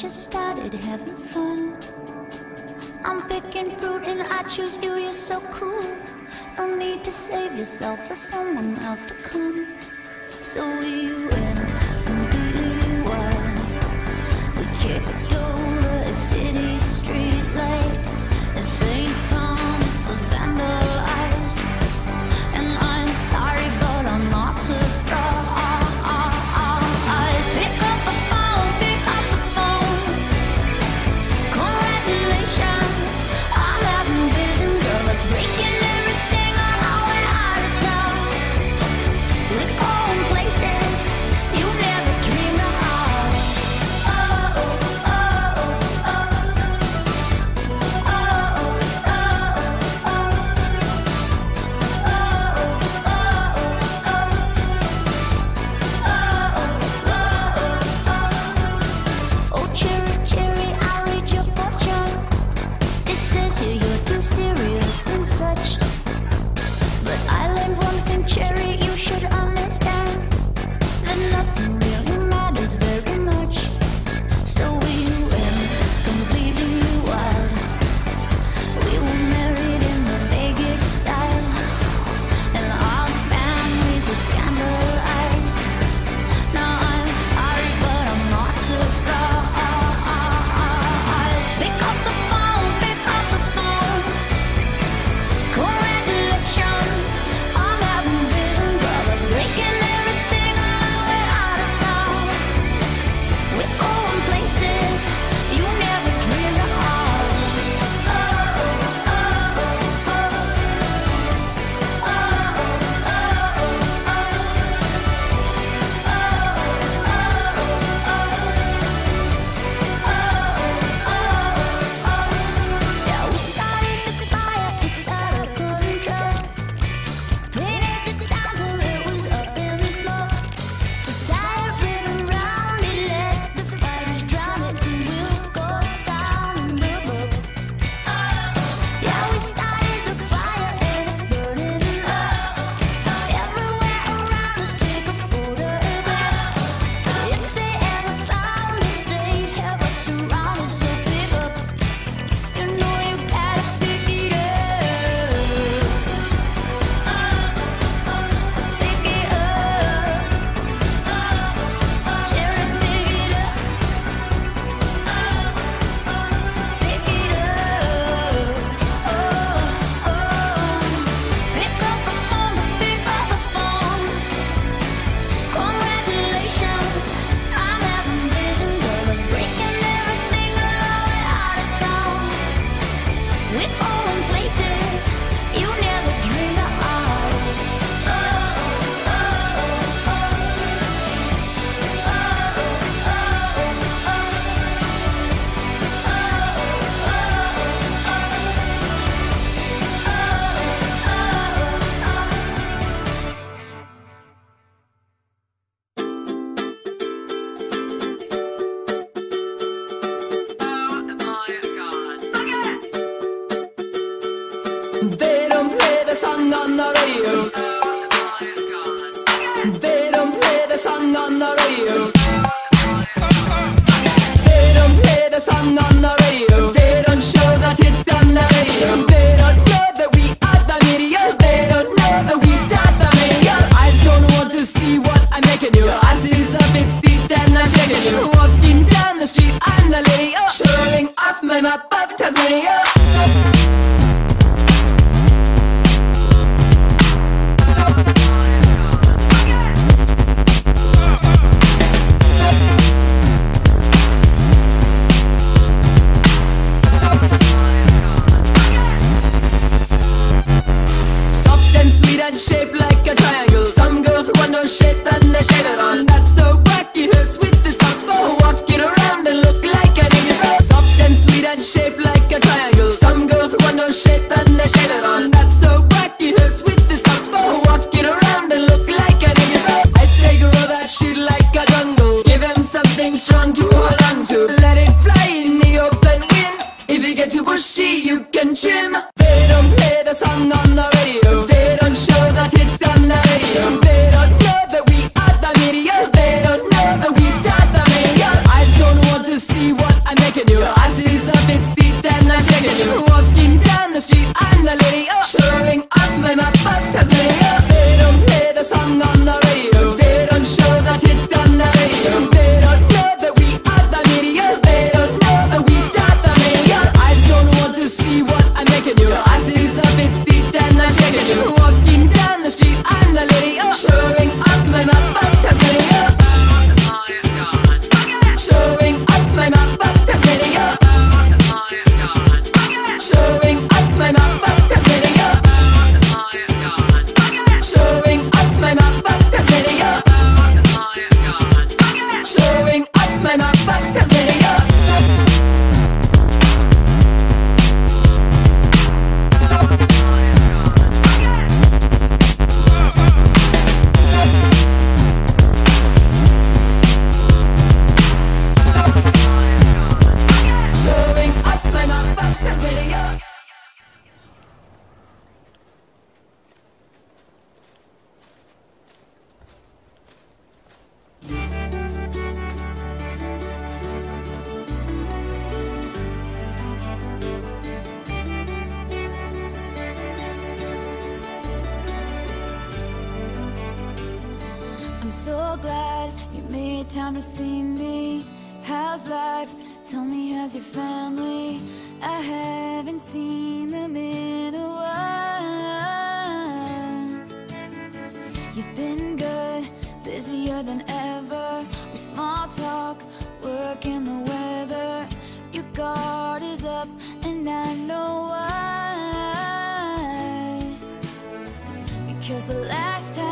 just started having fun. I'm picking fruit and I choose you, you're so cool. No need to save yourself for someone else to come. So will you song on the radio. I'm so glad you made time to see me. How's life? Tell me, how's your family? I haven't seen them in a while. You've been good, busier than ever. With small talk, work, and the weather. Your guard is up, and I know why. Because the last time.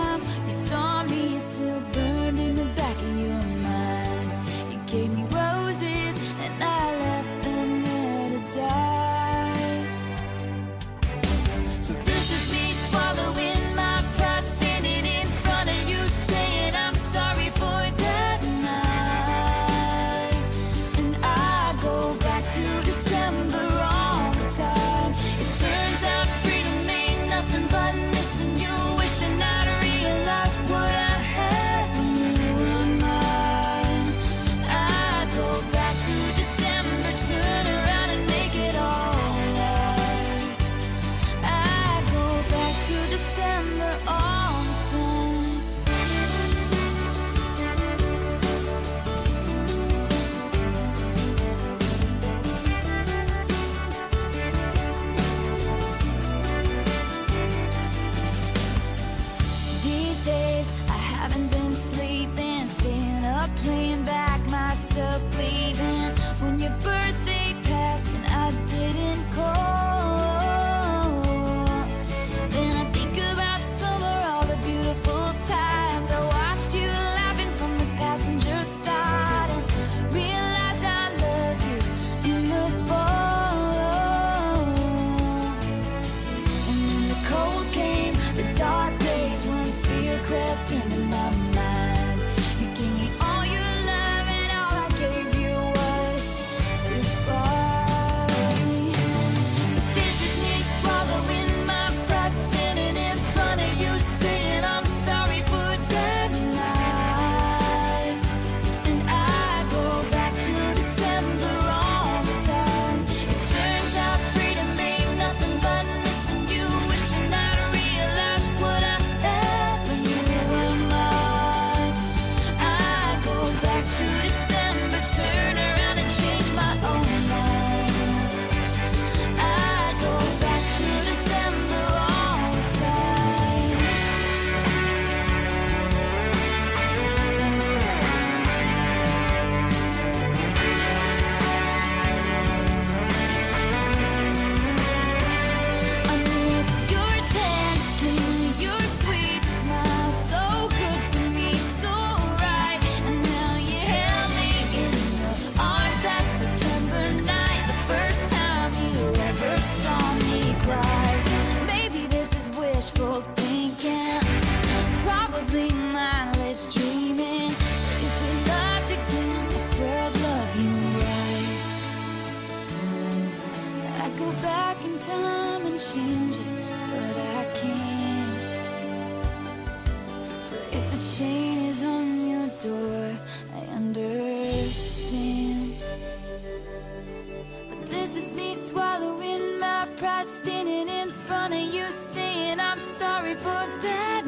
If the chain is on your door, I understand. But this is me swallowing my pride, standing in front of you, saying I'm sorry for that.